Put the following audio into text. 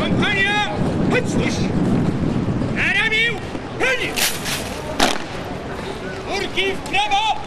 Kompania! Chodź Na ramię! Heli! Murki w prawo!